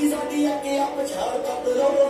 ਸਾਡੀ ਅੱਗੇ ਆ ਪਛਾਣ ਕਰਦੇ ਰਹੋ